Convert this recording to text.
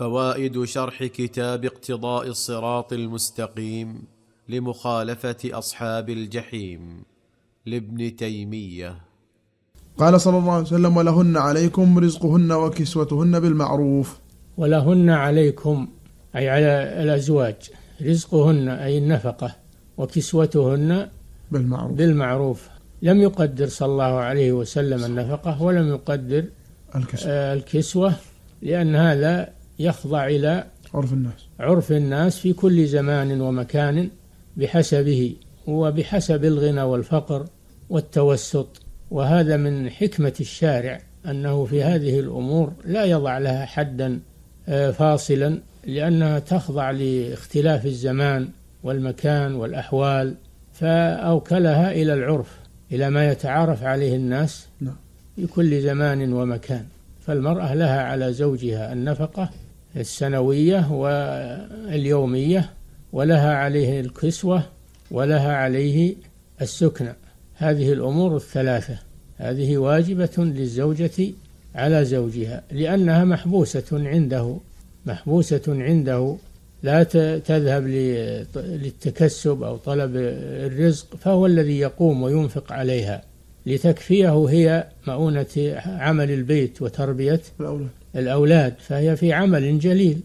فوائد شرح كتاب اقتضاء الصراط المستقيم لمخالفة أصحاب الجحيم لابن تيمية. قال صلى الله عليه وسلم ولهن عليكم رزقهن وكسوتهن بالمعروف. ولهن عليكم أي على الأزواج رزقهن أي النفقة وكسوتهن بالمعروف. بالمعروف. لم يقدر صلى الله عليه وسلم النفقة ولم يقدر الكسوة. آه، الكسوة لأن هذا يخضع إلى عرف الناس. عرف الناس في كل زمان ومكان بحسبه وبحسب الغنى والفقر والتوسط. وهذا من حكمة الشارع أنه في هذه الأمور لا يضع لها حدا آه، فاصلا لأنها تخضع لاختلاف الزمان والمكان والأحوال فأوكلها إلى العرف إلى ما يتعارف عليه الناس نعم. في كل زمان ومكان. فالمرأة لها على زوجها النفقة السنوية واليومية ولها عليه الكسوة ولها عليه السكنى هذه الأمور الثلاثة. هذه واجبة للزوجة على زوجها لأنها محبوسة عنده. محبوسة عنده. لا تذهب للتكسب أو طلب الرزق فهو الذي يقوم وينفق عليها. لتكفيه هي مؤونة عمل البيت وتربية الأولاد. الأولاد فهي في عمل جليل.